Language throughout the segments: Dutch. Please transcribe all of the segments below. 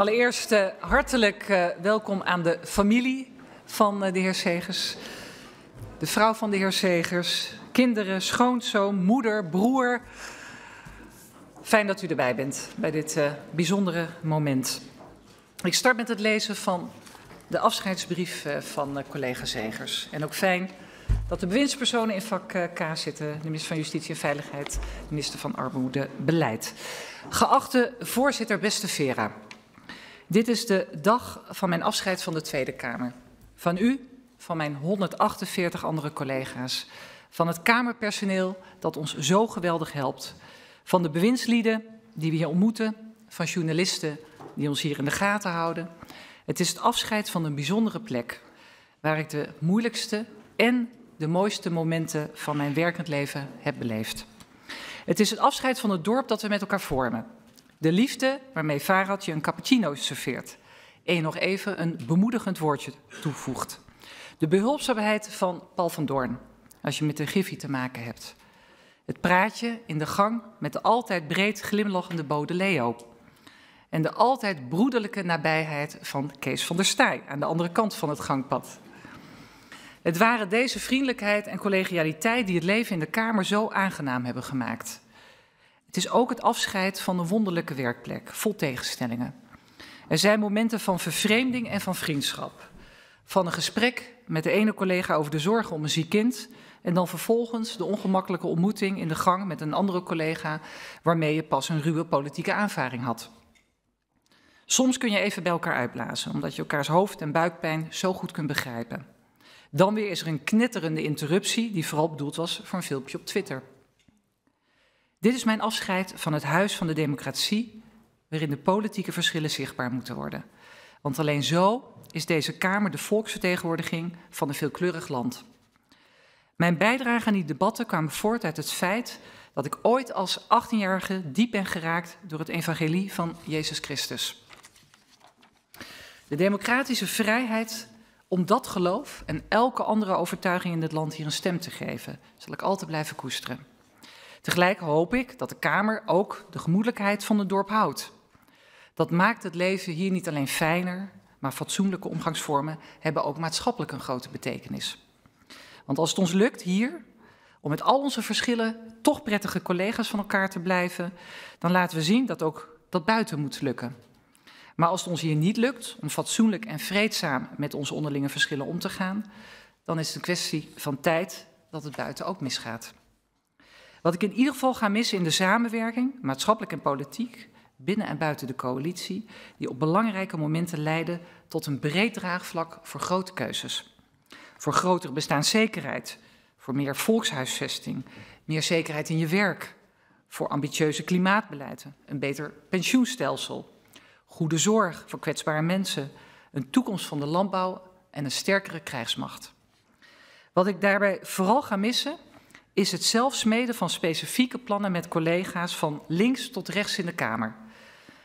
Allereerst uh, hartelijk uh, welkom aan de familie van uh, de heer Segers. De vrouw van de heer Segers, kinderen, schoonzoon, moeder, broer. Fijn dat u erbij bent bij dit bijzondere moment. Ik start met het lezen van de afscheidsbrief van collega Zegers. En ook fijn dat de bewindspersonen in vak K zitten. De minister van Justitie en Veiligheid, minister van Armoede Beleid. Geachte voorzitter, beste Vera. Dit is de dag van mijn afscheid van de Tweede Kamer. Van u, van mijn 148 andere collega's. Van het Kamerpersoneel dat ons zo geweldig helpt. Van de bewindslieden die we hier ontmoeten. Van journalisten die ons hier in de gaten houden. Het is het afscheid van een bijzondere plek. Waar ik de moeilijkste en de mooiste momenten van mijn werkend leven heb beleefd. Het is het afscheid van het dorp dat we met elkaar vormen. De liefde waarmee Farad je een cappuccino serveert. En nog even een bemoedigend woordje toevoegt. De behulpzaamheid van Paul van Doorn, als je met een Giffy te maken hebt. Het praatje in de gang met de altijd breed glimlachende Bode Leo. En de altijd broederlijke nabijheid van Kees van der Staaij aan de andere kant van het gangpad. Het waren deze vriendelijkheid en collegialiteit die het leven in de Kamer zo aangenaam hebben gemaakt. Het is ook het afscheid van een wonderlijke werkplek, vol tegenstellingen. Er zijn momenten van vervreemding en van vriendschap. Van een gesprek met de ene collega over de zorgen om een ziek kind. En dan vervolgens de ongemakkelijke ontmoeting in de gang met een andere collega. waarmee je pas een ruwe politieke aanvaring had. Soms kun je even bij elkaar uitblazen, omdat je elkaars hoofd- en buikpijn zo goed kunt begrijpen. Dan weer is er een knetterende interruptie, die vooral bedoeld was voor een filmpje op Twitter. Dit is mijn afscheid van het Huis van de Democratie, waarin de politieke verschillen zichtbaar moeten worden. Want alleen zo is deze Kamer de volksvertegenwoordiging van een veelkleurig land. Mijn bijdrage aan die debatten kwam voort uit het feit dat ik ooit als 18-jarige diep ben geraakt door het evangelie van Jezus Christus. De democratische vrijheid om dat geloof en elke andere overtuiging in dit land hier een stem te geven, zal ik altijd blijven koesteren. Tegelijk hoop ik dat de Kamer ook de gemoedelijkheid van het dorp houdt. Dat maakt het leven hier niet alleen fijner, maar fatsoenlijke omgangsvormen hebben ook maatschappelijk een grote betekenis. Want als het ons lukt hier om met al onze verschillen toch prettige collega's van elkaar te blijven, dan laten we zien dat ook dat buiten moet lukken. Maar als het ons hier niet lukt om fatsoenlijk en vreedzaam met onze onderlinge verschillen om te gaan, dan is het een kwestie van tijd dat het buiten ook misgaat. Wat ik in ieder geval ga missen in de samenwerking, maatschappelijk en politiek, binnen en buiten de coalitie, die op belangrijke momenten leiden tot een breed draagvlak voor grote keuzes. Voor grotere bestaanszekerheid, voor meer volkshuisvesting, meer zekerheid in je werk, voor ambitieuze klimaatbeleid, een beter pensioenstelsel, goede zorg voor kwetsbare mensen, een toekomst van de landbouw en een sterkere krijgsmacht. Wat ik daarbij vooral ga missen, is het zelf smeden van specifieke plannen met collega's van links tot rechts in de Kamer.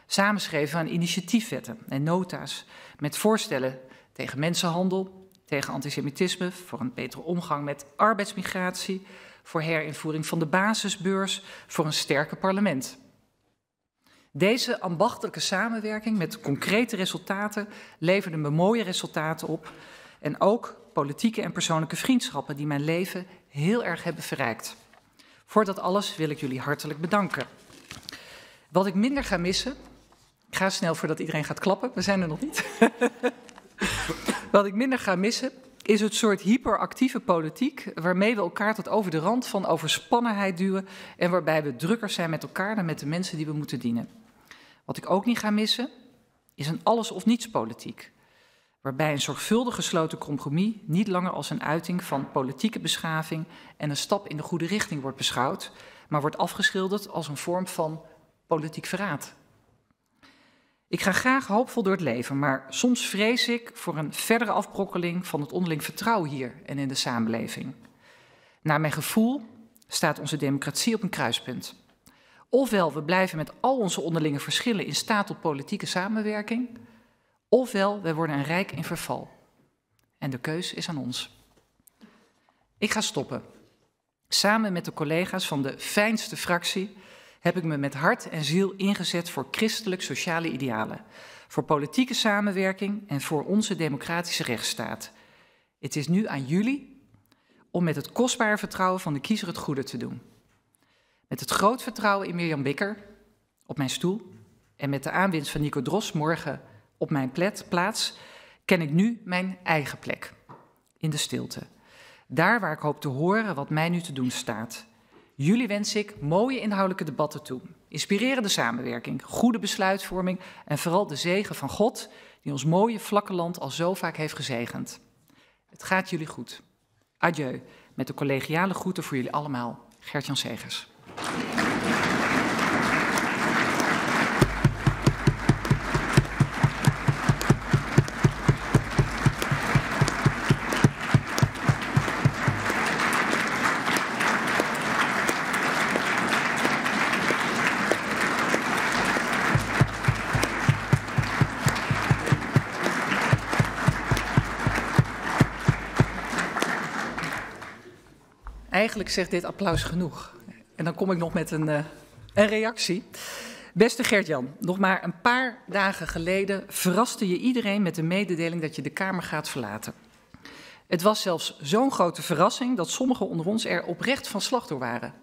Samenschreven aan initiatiefwetten en nota's met voorstellen tegen mensenhandel, tegen antisemitisme, voor een betere omgang met arbeidsmigratie, voor herinvoering van de basisbeurs, voor een sterker parlement. Deze ambachtelijke samenwerking met concrete resultaten leverde me mooie resultaten op en ook politieke en persoonlijke vriendschappen die mijn leven heel erg hebben verrijkt. Voor dat alles wil ik jullie hartelijk bedanken. Wat ik minder ga missen, ik ga snel voordat iedereen gaat klappen, we zijn er nog niet. Wat ik minder ga missen, is het soort hyperactieve politiek waarmee we elkaar tot over de rand van overspannenheid duwen en waarbij we drukker zijn met elkaar dan met de mensen die we moeten dienen. Wat ik ook niet ga missen, is een alles of niets politiek waarbij een zorgvuldig gesloten compromis niet langer als een uiting van politieke beschaving en een stap in de goede richting wordt beschouwd, maar wordt afgeschilderd als een vorm van politiek verraad. Ik ga graag hoopvol door het leven, maar soms vrees ik voor een verdere afbrokkeling van het onderling vertrouwen hier en in de samenleving. Naar mijn gevoel staat onze democratie op een kruispunt. Ofwel, we blijven met al onze onderlinge verschillen in staat tot politieke samenwerking, Ofwel, wij worden een rijk in verval. En de keus is aan ons. Ik ga stoppen. Samen met de collega's van de fijnste fractie heb ik me met hart en ziel ingezet voor christelijk-sociale idealen, voor politieke samenwerking en voor onze democratische rechtsstaat. Het is nu aan jullie om met het kostbare vertrouwen van de kiezer het goede te doen. Met het groot vertrouwen in Mirjam Bikker op mijn stoel en met de aanwinst van Nico Dros morgen op mijn plaats, ken ik nu mijn eigen plek. In de stilte. Daar waar ik hoop te horen wat mij nu te doen staat. Jullie wens ik mooie inhoudelijke debatten toe, inspirerende samenwerking, goede besluitvorming en vooral de zegen van God, die ons mooie vlakke land al zo vaak heeft gezegend. Het gaat jullie goed. Adieu, met de collegiale groeten voor jullie allemaal. Gert-Jan Segers. Eigenlijk zegt dit applaus genoeg. En dan kom ik nog met een, uh, een reactie. Beste Gert-Jan, nog maar een paar dagen geleden verraste je iedereen met de mededeling dat je de Kamer gaat verlaten. Het was zelfs zo'n grote verrassing dat sommigen onder ons er oprecht van slag door waren.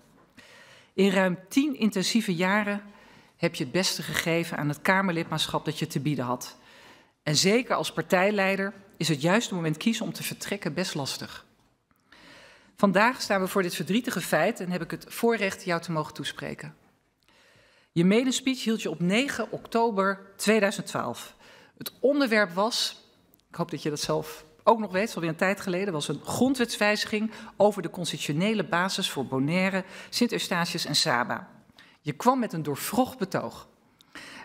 In ruim tien intensieve jaren heb je het beste gegeven aan het Kamerlidmaatschap dat je te bieden had. En zeker als partijleider is het juiste moment kiezen om te vertrekken best lastig. Vandaag staan we voor dit verdrietige feit en heb ik het voorrecht jou te mogen toespreken. Je medespeech hield je op 9 oktober 2012. Het onderwerp was, ik hoop dat je dat zelf ook nog weet, alweer een tijd geleden, was een grondwetswijziging over de constitutionele basis voor Bonaire, Sint-Eustatius en Saba. Je kwam met een doorvrocht betoog,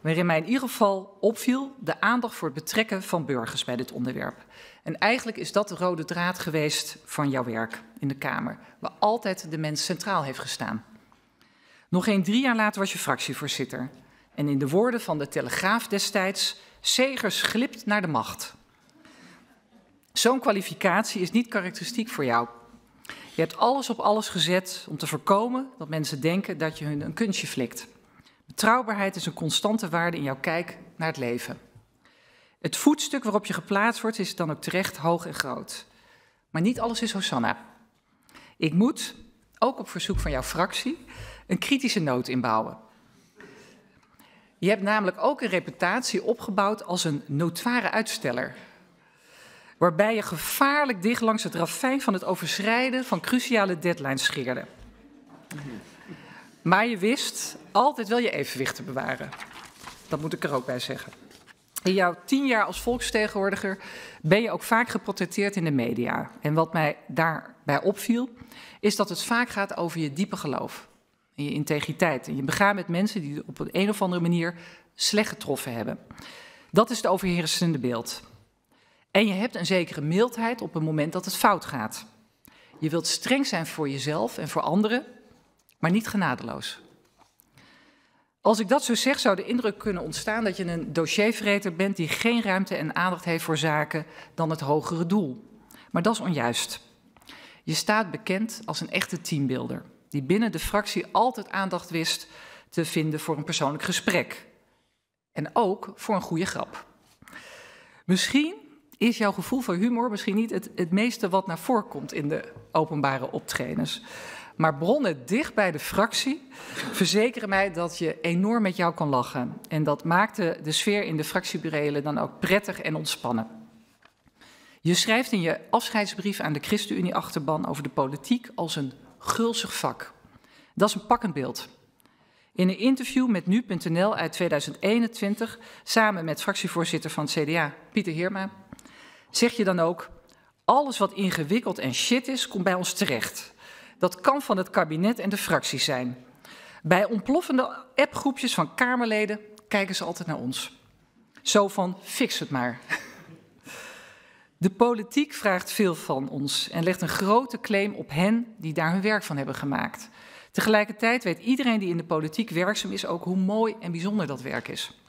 waarin mij in ieder geval opviel de aandacht voor het betrekken van burgers bij dit onderwerp. En eigenlijk is dat de rode draad geweest van jouw werk in de Kamer, waar altijd de mens centraal heeft gestaan. Nog geen drie jaar later was je fractievoorzitter. En in de woorden van de Telegraaf destijds, Segers glipt naar de macht. Zo'n kwalificatie is niet karakteristiek voor jou. Je hebt alles op alles gezet om te voorkomen dat mensen denken dat je hun een kunstje flikt. Betrouwbaarheid is een constante waarde in jouw kijk naar het leven. Het voetstuk waarop je geplaatst wordt is dan ook terecht hoog en groot. Maar niet alles is Hosanna. Ik moet, ook op verzoek van jouw fractie, een kritische noot inbouwen. Je hebt namelijk ook een reputatie opgebouwd als een notoire uitsteller. Waarbij je gevaarlijk dicht langs het ravijn van het overschrijden van cruciale deadlines scheerde. Maar je wist altijd wel je evenwicht te bewaren. Dat moet ik er ook bij zeggen. In jouw tien jaar als volksvertegenwoordiger ben je ook vaak geprotecteerd in de media. En wat mij daarbij opviel, is dat het vaak gaat over je diepe geloof. En je integriteit. En je begaan met mensen die op een, een of andere manier slecht getroffen hebben. Dat is het overheersende beeld. En je hebt een zekere mildheid op het moment dat het fout gaat. Je wilt streng zijn voor jezelf en voor anderen, maar niet genadeloos. Als ik dat zo zeg, zou de indruk kunnen ontstaan dat je een dossiervreter bent die geen ruimte en aandacht heeft voor zaken dan het hogere doel. Maar dat is onjuist. Je staat bekend als een echte teambuilder, die binnen de fractie altijd aandacht wist te vinden voor een persoonlijk gesprek. En ook voor een goede grap. Misschien is jouw gevoel voor humor misschien niet het, het meeste wat naar voren komt in de openbare optredens. Maar bronnen dicht bij de fractie verzekeren mij dat je enorm met jou kan lachen. En dat maakte de sfeer in de fractieburelen dan ook prettig en ontspannen. Je schrijft in je afscheidsbrief aan de ChristenUnie-achterban over de politiek als een gulzig vak. Dat is een pakkend beeld. In een interview met nu.nl uit 2021, samen met fractievoorzitter van het CDA, Pieter Heerma, zeg je dan ook: alles wat ingewikkeld en shit is, komt bij ons terecht. Dat kan van het kabinet en de fractie zijn. Bij ontploffende appgroepjes van Kamerleden kijken ze altijd naar ons. Zo van, fix het maar. De politiek vraagt veel van ons en legt een grote claim op hen die daar hun werk van hebben gemaakt. Tegelijkertijd weet iedereen die in de politiek werkzaam is ook hoe mooi en bijzonder dat werk is.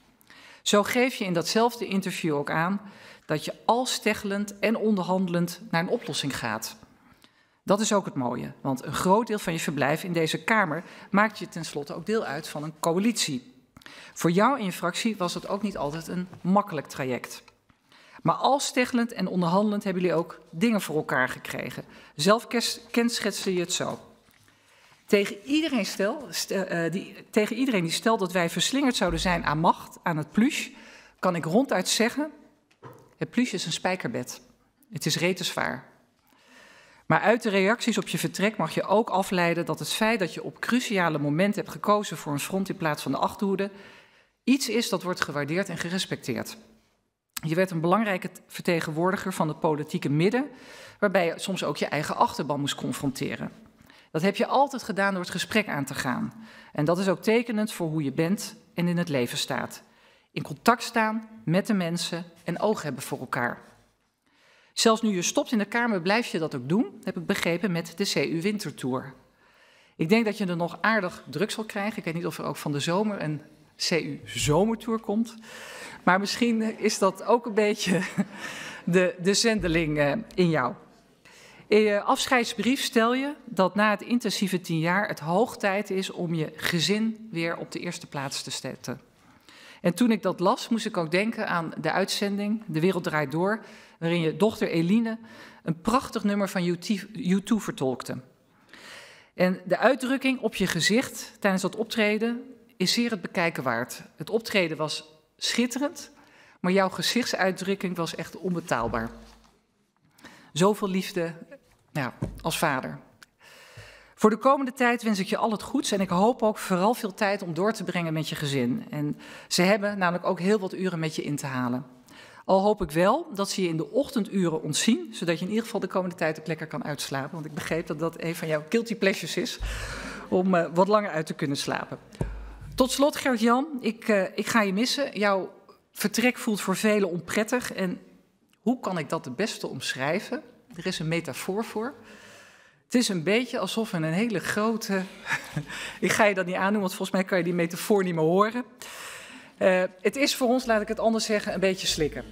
Zo geef je in datzelfde interview ook aan dat je al steggelend en onderhandelend naar een oplossing gaat. Dat is ook het mooie, want een groot deel van je verblijf in deze Kamer maakt je tenslotte ook deel uit van een coalitie. Voor jou en je fractie was het ook niet altijd een makkelijk traject. Maar al steggelend en onderhandelend hebben jullie ook dingen voor elkaar gekregen. Zelf kenschetste je het zo. Tegen iedereen, stel, stel uh, die, tegen iedereen die stelt dat wij verslingerd zouden zijn aan macht, aan het pluche, kan ik ronduit zeggen: het pluche is een spijkerbed. Het is retenzwaar. Maar uit de reacties op je vertrek mag je ook afleiden dat het feit dat je op cruciale momenten hebt gekozen voor een front in plaats van de achterhoede, iets is dat wordt gewaardeerd en gerespecteerd. Je werd een belangrijke vertegenwoordiger van het politieke midden, waarbij je soms ook je eigen achterban moest confronteren. Dat heb je altijd gedaan door het gesprek aan te gaan. En dat is ook tekenend voor hoe je bent en in het leven staat. In contact staan met de mensen en oog hebben voor elkaar. Zelfs nu je stopt in de Kamer, blijf je dat ook doen, heb ik begrepen, met de CU Wintertour. Ik denk dat je er nog aardig druk zal krijgen. Ik weet niet of er ook van de zomer een CU Zomertour komt. Maar misschien is dat ook een beetje de, de zendeling eh, in jou. In je afscheidsbrief stel je dat na het intensieve tien jaar het hoog tijd is om je gezin weer op de eerste plaats te zetten. En toen ik dat las, moest ik ook denken aan de uitzending De Wereld Draait Door, waarin je dochter Eline een prachtig nummer van U2 vertolkte. En de uitdrukking op je gezicht tijdens dat optreden is zeer het bekijken waard. Het optreden was schitterend, maar jouw gezichtsuitdrukking was echt onbetaalbaar. Zoveel liefde nou, als vader. Voor de komende tijd wens ik je al het goeds en ik hoop ook vooral veel tijd om door te brengen met je gezin. En ze hebben namelijk ook heel wat uren met je in te halen. Al hoop ik wel dat ze je in de ochtenduren ontzien, zodat je in ieder geval de komende tijd ook lekker kan uitslapen. Want ik begreep dat dat een van jouw guilty pleasures is, om uh, wat langer uit te kunnen slapen. Tot slot, Gert-Jan, ik, uh, ik ga je missen. Jouw vertrek voelt voor velen onprettig. En hoe kan ik dat het beste omschrijven? Er is een metafoor voor. Het is een beetje alsof we een hele grote. ik ga je dat niet aandoen, want volgens mij kan je die metafoor niet meer horen. Uh, het is voor ons, laat ik het anders zeggen, een beetje slikken.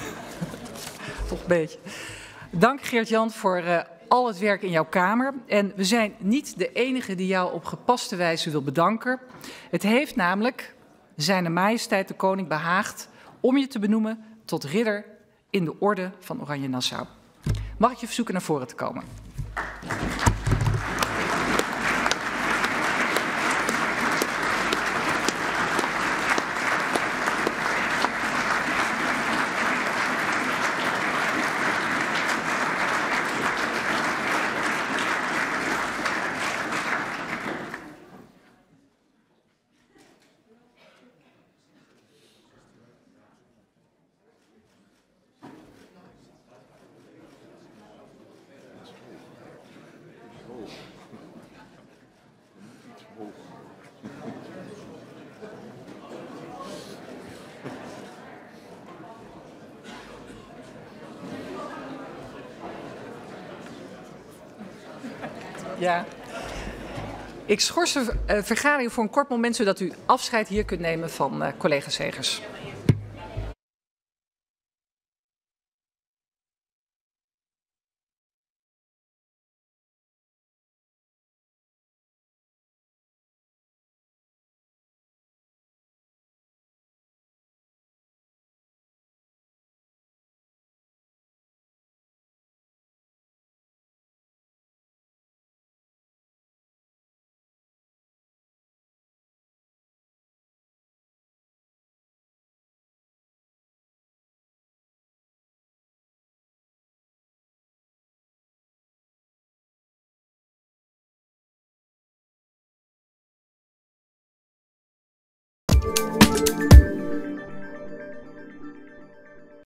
Toch een beetje. Dank Geert-Jan voor uh, al het werk in jouw kamer. En we zijn niet de enige die jou op gepaste wijze wil bedanken. Het heeft namelijk zijn majesteit de koning behaagd om je te benoemen tot ridder in de orde van Oranje Nassau. Mag ik je verzoeken naar voren te komen? Ja. Ik schors de uh, vergadering voor een kort moment, zodat u afscheid hier kunt nemen van uh, collega Segers.